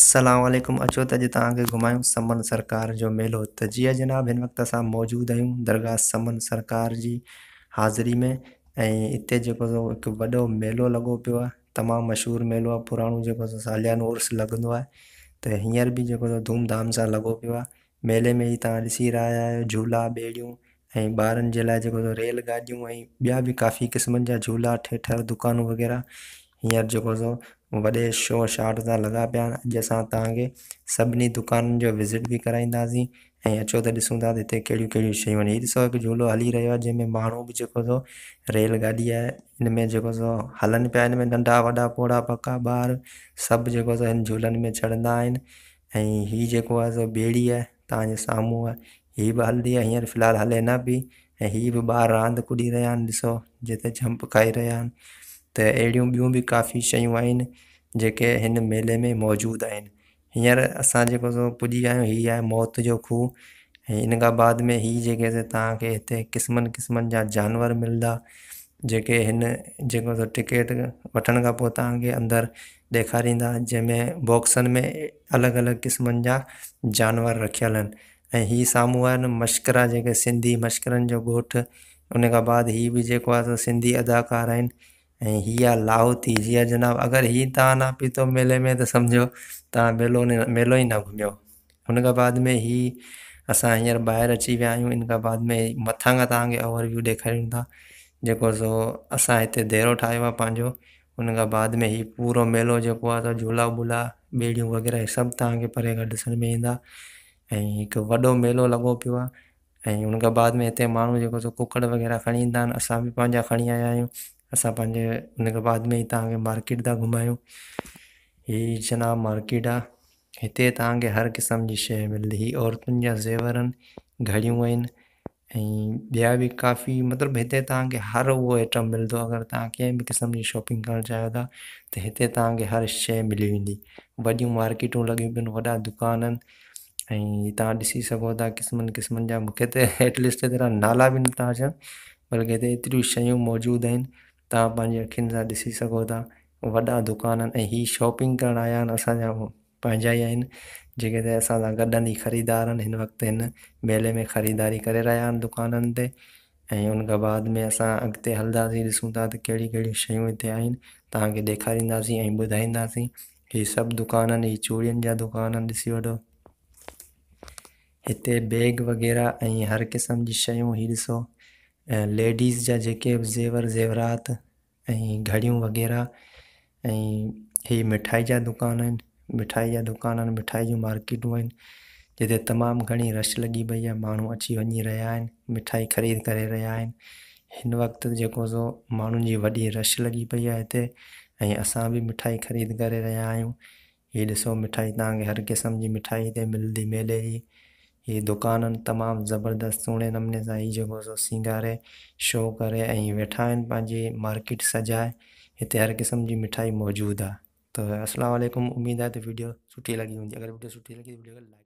असलामकुम अचो त अॼु तव्हांखे घुमायूं समन सरकार जो मेलो त जीअं जनाब हिन वक़्तु असां मौजूदु आहियूं दरगाह समन सरकार जी हाज़िरी में ऐं हिते जेको सो हिकु वॾो मेलो लॻो पियो आहे तमामु मशहूरु मेलो आहे पुराणो जेको सालियानो उर्स लॻंदो आहे त हींअर बि जेको सो धूमधाम सां लॻो पियो आहे मेले में ई तव्हां ॾिसी रहिया आहियो झूला ॿेड़ियूं ऐं ॿारनि जे लाइ जेको रेलगाॾियूं ऐं ॿिया बि काफ़ी क़िस्मनि जा झूला ठेठर दुकान वग़ैरह हींअर जेको सो वॾे शो शॉट सां लॻा पिया आहिनि अॼु असां तव्हांखे सभिनी दुकाननि जो विज़िट बि कराईंदासीं ऐं अचो त ॾिसूं था त हिते कहिड़ियूं कहिड़ियूं शयूं आहिनि हीअ ॾिसो हिकु झूलो हली रहियो आहे जंहिंमें माण्हू बि जेको सो रेलगाॾी आहे हिन में जेको सो हलनि पिया हिन में नंढा वॾा पोड़ा पका ॿार सभु जेको सो हिन झूलनि में चढ़ंदा आहिनि ऐं हीअ जेको आहे सो ॿेड़ी आहे तव्हांजे साम्हूं आहे हीअ बि हलंदी आहे हींअर फिलहालु हले न पई ऐं हीअ बि ॿार रांदि कुॾी रहिया आहिनि ॾिसो जिते जंप खाई रहिया आहिनि त अहिड़ियूं ॿियूं बि काफ़ी शयूं आहिनि जेके हिन मेले में मौजूदु आहिनि हींअर असां जेको सो पुॼी विया आहियूं हीअ आहे मौत जो खूह ऐं हिन खां बाद में हीअ जेके तव्हांखे हिते क़िस्मनि क़िस्मनि जा जानवर मिलंदा जेके हिन जेको सो टिकेट वठण खां पोइ तव्हांखे अंदरि ॾेखारींदा जंहिंमें बॉक्सनि में अलॻि अलॻि क़िस्मनि जा जानवर रखियल आहिनि ऐं हीअ साम्हूं आहिनि मश्करा जेके सिंधी मश्करनि जो ॻोठु उन खां बाद हीअ बि जेको आहे सो सिंधी अदाकार आहिनि ऐं हीअ आहे लाहौती जीअं जनाब अगरि हीउ तव्हां न पीतो मेले में त सम्झो तव्हां मेलो मेलो ई न घुमियो हुन खां बाद में ही असां हींअर ॿाहिरि अची विया आहियूं हिन खां बाद में मथां खां तव्हांखे ओवरव्यू ॾेखारियूं था जेको सो असां हिते देरो ठाहियो आहे पंहिंजो हुन खां बाद में हीउ पूरो मेलो जेको आहे झूला ॿूला ॿेड़ियूं वग़ैरह सभु तव्हांखे परे खां ॾिसण में ईंदा ऐं हिकु वॾो मेलो लॻो पियो आहे ऐं हुन खां बाद में हिते माण्हू जेको सो कुकड़ वग़ैरह खणी ईंदा आहिनि असां बि पंहिंजा खणी आया आहियूं असां पंहिंजे हुन खां बाद में ई तव्हांखे मार्केट था घुमायूं हीअ जनाब मार्केट आहे हिते तव्हांखे हर क़िस्म जी शइ मिलंदी हीअ औरतुनि जा ज़ेवर आहिनि घड़ियूं आहिनि ऐं ॿिया बि काफ़ी मतिलबु हिते तव्हांखे हर उहो आइटम मिलंदो अगरि तव्हां कंहिं बि क़िस्म जी शॉपिंग करणु चाहियो था त हिते तव्हांखे हर शइ मिली वेंदी वॾियूं मार्केटूं लॻियूं पियूं आहिनि वॾा दुकान आहिनि ऐं तव्हां ॾिसी सघो था क़िस्मनि क़िस्मनि जा मूंखे त एटलीस्ट हेतिरा नाला बि नथा अचनि बल्कि हिते एतिरियूं शयूं मौजूदु आहिनि तव्हां पंहिंजी अखियुनि सां ॾिसी सघो था वॾा दुकान आहिनि ऐं हीअ शॉपिंग करणु आया आहिनि असांजा पंहिंजा ई आहिनि जेके त असां सां गॾनि ई ख़रीदार आहिनि हिन वक़्तु हिन मेले में ख़रीदारी करे रहिया आहिनि दुकाननि ते ऐं हुन खां बाद में असां अॻिते हलंदासीं ॾिसूं था त कहिड़ी कहिड़ियूं शयूं हिते आहिनि तव्हांखे ॾेखारींदासीं ऐं ॿुधाईंदासीं हीअ सभु दुकान आहिनि हीअ चूड़ियुनि जा दुकान आहिनि ॾिसी वठो हिते बैग वग़ैरह ऐं हर क़िस्म जी शयूं हीअ ॾिसो ऐं लेडीस जा जेके बि ज़ेवर ज़ेवरात ऐं घड़ियूं वग़ैरह ऐं हीअ मिठाई जा दुकान आहिनि मिठाई जा दुकान आहिनि मिठाई जूं मार्केटूं आहिनि जिते तमामु घणी रश लॻी पई आहे माण्हू अची वञी रहिया आहिनि मिठाई ख़रीद करे रहिया आहिनि हिन वक़्तु जेको सो माण्हुनि जी वॾी रश लॻी पई आहे हिते ऐं असां बि मिठाई ख़रीद करे रहिया आहियूं हीअ ॾिसो मिठाई तव्हांखे हर क़िस्म जी मिठाई हिते मिलंदी मेले जी हीअ दुकान आहिनि तमामु ज़बरदस्तु सुहिणे नमूने सां हीउ जेको सो सिंगारे शो करे ऐं वेठा आहिनि पंहिंजी मार्केट सजाए हिते हर क़िस्म जी मिठाई मौजूदु आहे त असलामकुम उमेदु आहे त वीडियो सुठी लॻी हूंदी आहे अगरि वीडियो सुठी लॻी वीडियो लाइक